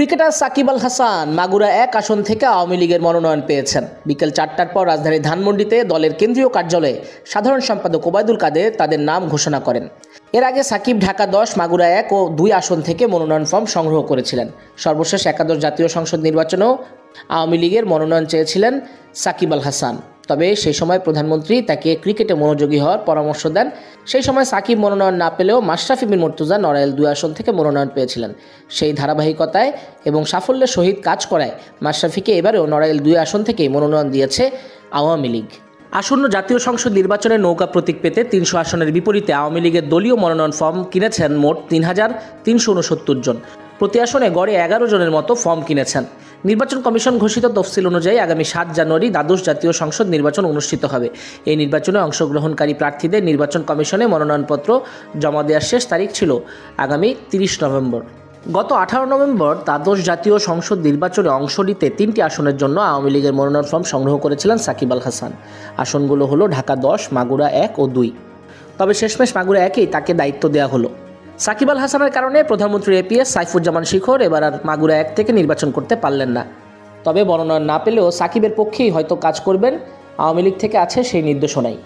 Cricketer Shakib Al Hasan Magura এক আসন থেকে আওয়ামী লীগের মনোনয়ন পেয়েছেন। বিকেল চারটার পর রাজধানীর ধানমন্ডিতে দলের কেন্দ্রীয় কার্যালয়ে সাধারণ সম্পাদক ওবায়দুল কাদের তাদের নাম ঘোষণা করেন। এর আগে সাকিব ঢাকা দশ, মাগুরা এক ও দুই আসন থেকে মনোনয়ন ফর্ম সংগ্রহ করেছিলেন। সর্বশেষ একাদশ জাতীয় সংসদ নির্বাচনেও আওয়ামী লীগের মনোনয়ন চেয়েছিলেন সাকিব আল হাসান। তবে সেই সময় প্রধানমন্ত্রী তাকে ক্রিকেটে মনোযোগী হওয়ার পরামর্শ দেন। সেই সময় সাকিব মনোনয়ন না পেলেও মাশরাফি বিন মর্তুজা নড়াইল দুই আসন থেকে মনোনয়ন পেয়েছিলেন। সেই ধারাবাহিকতায় এবং সাফল্যের সহিত কাজ করায় মাশরাফিকে এবারেও নড়াইল দুই আসন থেকেই মনোনয়ন দিয়েছে আওয়ামী লীগ। আসন্ন জাতীয় সংসদ নির্বাচনে নৌকা প্রতীক পেতে তিনশো আসনের বিপরীতে আওয়ামী লীগের দলীয় মনোনয়ন ফর্ম কিনেছেন মোট তিন হাজার তিনশো উনসত্তর জন। প্রতি আসনে গড়ে এগারো জনের মতো ফর্ম কিনেছেন। নির্বাচন কমিশন ঘোষিত তফসিল অনুযায়ী আগামী সাত জানুয়ারি দ্বাদশ জাতীয় সংসদ নির্বাচন অনুষ্ঠিত হবে। এই নির্বাচনে অংশগ্রহণকারী প্রার্থীদের নির্বাচন কমিশনে মনোনয়নপত্র জমা দেওয়ার শেষ তারিখ ছিল আগামী তিরিশ নভেম্বর। গত আঠারো নভেম্বর দ্বাদশ জাতীয় সংসদ নির্বাচনে অংশ নিতে তিনটি আসনের জন্য আওয়ামী লীগের মনোনয়ন ফর্ম সংগ্রহ করেছিলেন সাকিব আল হাসান। আসনগুলো হলো ঢাকা দশ, মাগুরা এক ও দুই। তবে শেষমেশ মাগুরা একেই, তাকে দায়িত্ব দেওয়া হলো। সাকিব আল হাসানের কারণে প্রধানমন্ত্রী এপিএস সাইফুজ্জামান শিখর এবার আর মাগুরা এক থেকে নির্বাচন করতে পারলেন না। তবে মনোনয়ন না পেলেও সাকিবের পক্ষেই হয়তো কাজ করবেন, আওয়ামী লীগ থেকে আছে সেই নির্দেশনাই।